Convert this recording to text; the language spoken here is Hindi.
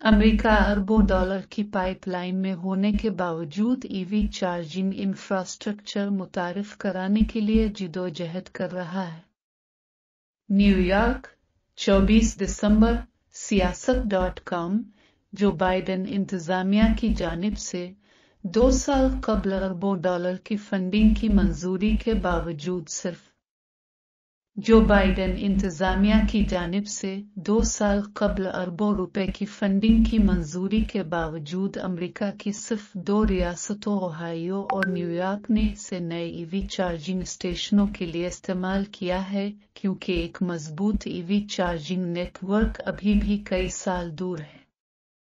अमेरिका अरबों डॉलर की पाइपलाइन में होने के बावजूद ईवी चार्जिंग इंफ्रास्ट्रक्चर मुतारफ कराने के लिए जिदोजहद कर रहा है। न्यूयॉर्क 24 दिसंबर, सियासत डॉट कॉम, जो बाइडेन इंतजामिया की जानब से दो साल कबल अरबों डॉलर की फंडिंग की मंजूरी के बावजूद सिर्फ़ जो बाइडेन इंतजामिया की जानब से दो साल कबल अरबों रुपए की फंडिंग की मंजूरी के बावजूद अमेरिका की सिर्फ़ दो रियासतों, ओहायो और न्यूयॉर्क ने इसे नए ईवी चार्जिंग स्टेशनों के लिए इस्तेमाल किया है, क्योंकि एक मज़बूत ईवी चार्जिंग नेटवर्क अभी भी कई साल दूर है।